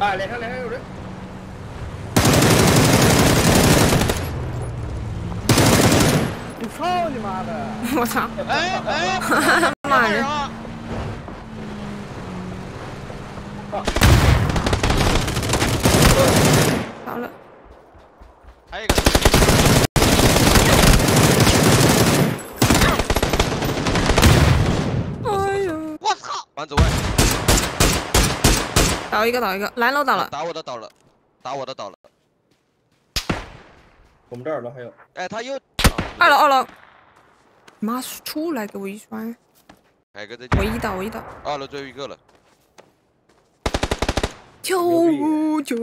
啊，脸上脸上有人。你操你妈的！我操！哎哎，骂人！好了。还有一个。哎呦！我操！王子外。倒一个，倒一个，蓝楼倒了。打我的倒了，打我的倒了。我们这儿了还有。哎，他又。二楼，二楼。妈，出来给我一摔！还有个在。我一倒，我一倒。二楼最后一个了。救救！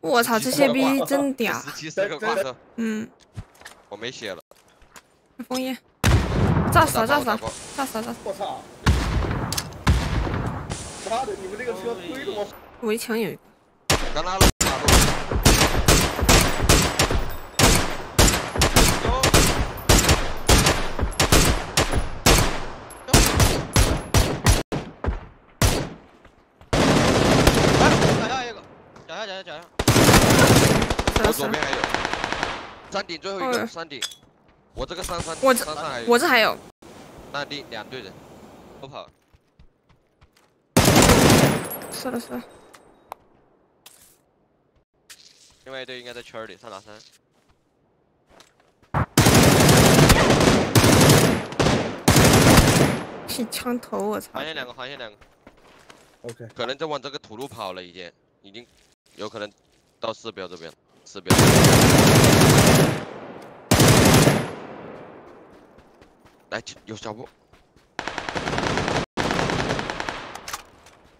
我操，这些逼真屌！十七十个挂车。嗯。我没血了。枫叶。炸死了，炸死了，炸死了，炸死！我操！妈的，你们这个车推的我。围墙有。一个。刚拉了。脚下脚下，我左边还有，山顶最后一个山顶，我这个山山，我这我这还有，那地两队人，都跑，是了另外一队应该在圈里，上打三。是枪头，我操！发现两个，发现两个，OK，可能在往这个土路跑了，已经，已经。有可能到四标这边，四标。来，有脚步。